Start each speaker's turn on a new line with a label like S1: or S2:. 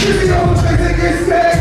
S1: Give me all the things that can say.